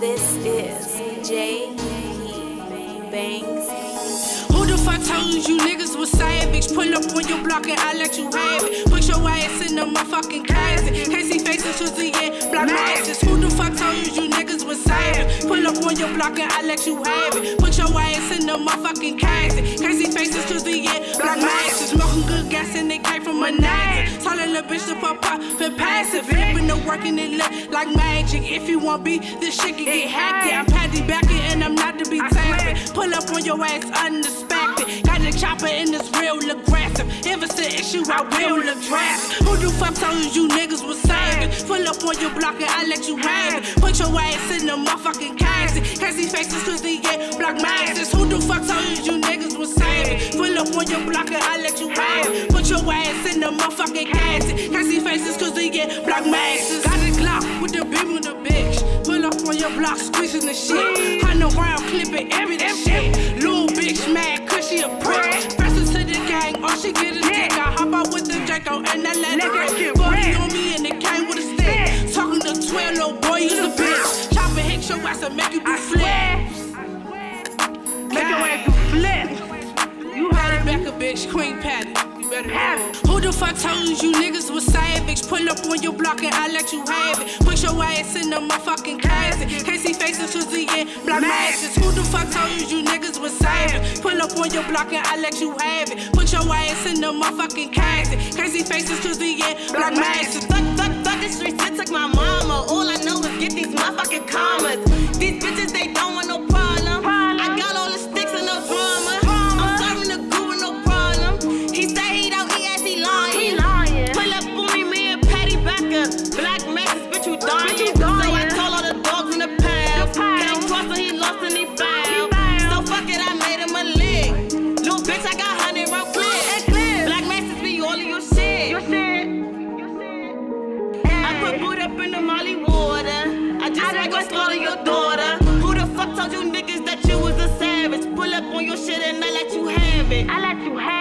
This is J. Banks. Who the fuck told you niggas was savage? Pull up on your block and I let you have it. Put your ass in the motherfucking closet. Can't see faces, twisty and black masks. Who the fuck told you you niggas was savage? Pull up on your block and I let you have it. Put your ass in the motherfucking closet. Can't see faces, twisty and black masks. Smoking good gas and it came from a nine. Tell a bitch to pop pop and passive. The work it look like magic. If you want beat, this shit can get hacked. I'm PettyBecca and I'm not to be tapping. Pull up on your ass unexpected. Got the chopper and it's real aggressive. If it's an issue, I will address. Who the fuck told you niggas was savage? Pull up on your block and I let you have it. Put your ass in the motherfucking casket. Can't see faces cause they get block masses. Who the fuck told you niggas was savage? Pull up on your block and I let you have it. Put your ass in the motherfucking casket. Get block masses. Got a Glock with the beam with the bitch. Pull up on your block, squeezing the shit. Hunt around, clipping every shit. Little bitch mad cause she a prick. Faster to the gang, all she get is dick. I hop out with the Draco and I let it rip. 40 on me and it came with a stick. Talking to 12, little boy, you the bitch. Chopper hit your ass and make you do flips. Make your ass do flip. You heard me? back a bitch, Queen Patty. You better. Who the fuck told you niggas was savage? Pull up on your block and I let you have it. Put your ass in the motherfucking closet. Can't see faces, twisty and black masks. Who the fuck told you you niggas was savage? Pull up on your block and I let you have it. Put your ass in the motherfucking closet. Can't see faces, twisty and black masks. Fuck, slaughter your daughter. Who the fuck told you niggas that you was a savage? Pull up on your shit and I let you have it. I let you have it.